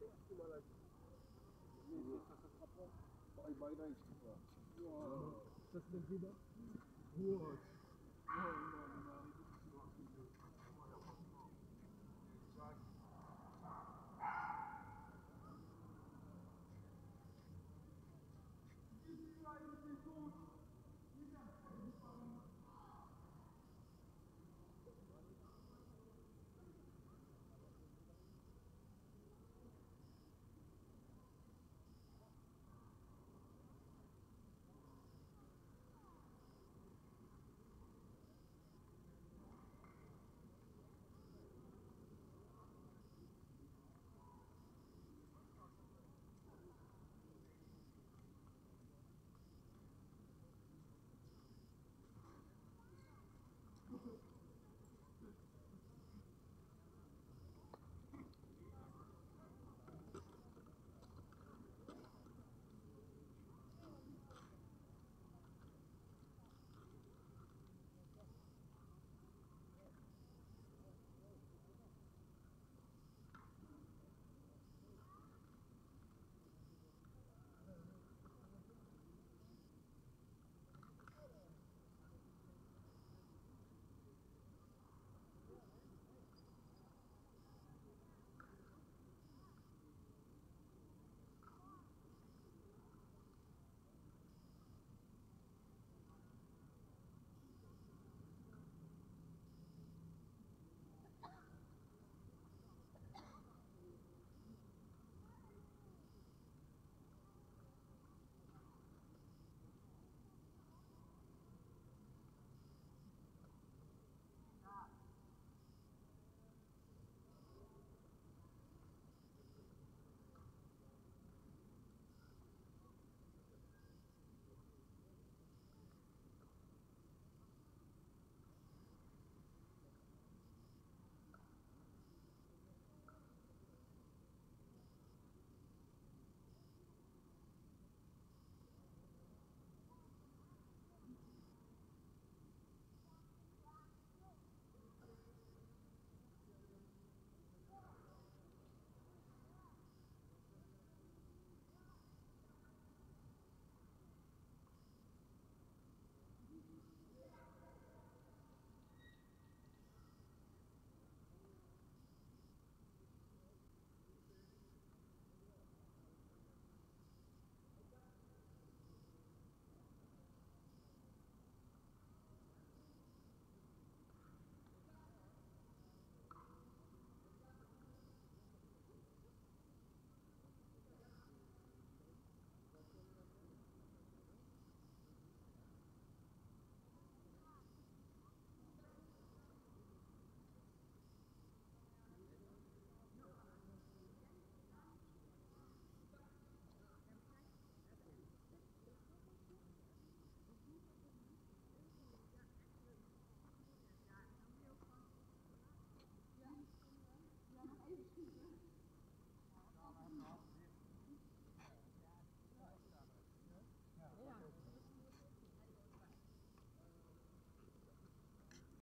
c'est Bye bye c'est